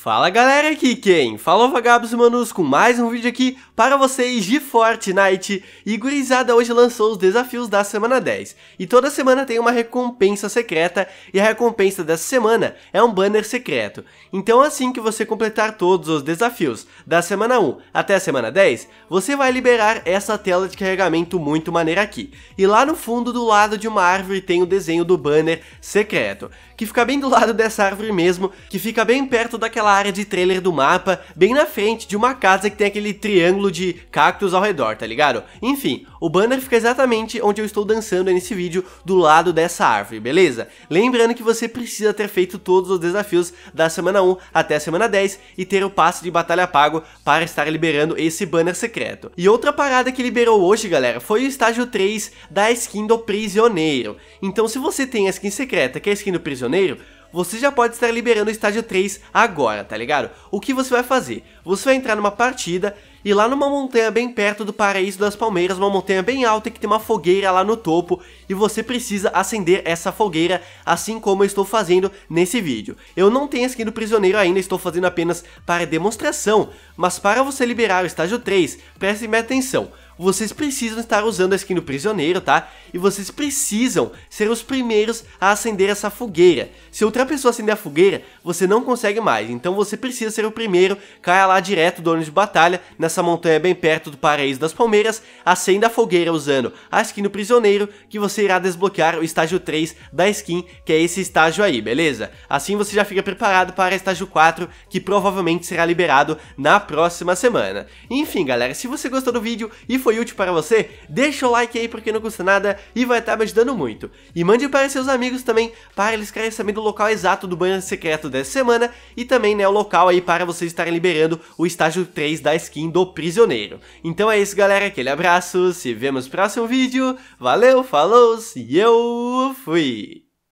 Fala galera, aqui quem? Fala Vagabos Manos com mais um vídeo aqui para vocês de Fortnite. E gurizada hoje lançou os desafios da semana 10 E toda semana tem uma recompensa secreta E a recompensa dessa semana é um banner secreto. Então assim que você completar todos os desafios da semana 1 até a semana 10 Você vai liberar essa tela de carregamento muito maneira aqui. E lá no fundo do lado de uma árvore tem o desenho do banner secreto Que fica bem do lado dessa árvore mesmo Que fica bem perto daquela naquela área de trailer do mapa, bem na frente de uma casa que tem aquele triângulo de cactos ao redor, tá ligado? Enfim, o banner fica exatamente onde eu estou dançando nesse vídeo, do lado dessa árvore, beleza? Lembrando que você precisa ter feito todos os desafios da semana 1 até a semana 10 e ter o passe de batalha pago para estar liberando esse banner secreto. E outra parada que liberou hoje, galera, foi o estágio 3 da skin do prisioneiro. Então se você tem a skin secreta, que é a skin do prisioneiro, você já pode estar liberando o estágio 3 agora, tá ligado? O que você vai fazer? Você vai entrar numa partida e lá numa montanha bem perto do Paraíso das Palmeiras, uma montanha bem alta que tem uma fogueira lá no topo e você precisa acender essa fogueira, assim como eu estou fazendo nesse vídeo. Eu não tenho skin do prisioneiro ainda, estou fazendo apenas para demonstração, mas para você liberar o estágio 3, preste atenção vocês precisam estar usando a skin do prisioneiro, tá? E vocês precisam ser os primeiros a acender essa fogueira. Se outra pessoa acender a fogueira, você não consegue mais. Então você precisa ser o primeiro, caia lá direto do ônibus de batalha, nessa montanha bem perto do Paraíso das Palmeiras, acenda a fogueira usando a skin do prisioneiro, que você irá desbloquear o estágio 3 da skin, que é esse estágio aí, beleza? Assim você já fica preparado para estágio 4, que provavelmente será liberado na próxima semana. Enfim, galera, se você gostou do vídeo e foi foi útil para você, deixa o like aí porque não custa nada e vai estar me ajudando muito. E mande para seus amigos também, para eles ficarem sabendo do local exato do banho secreto dessa semana e também né, o local aí para vocês estarem liberando o estágio 3 da skin do prisioneiro. Então é isso galera, aquele abraço, se vemos no próximo vídeo, valeu, falou e eu fui!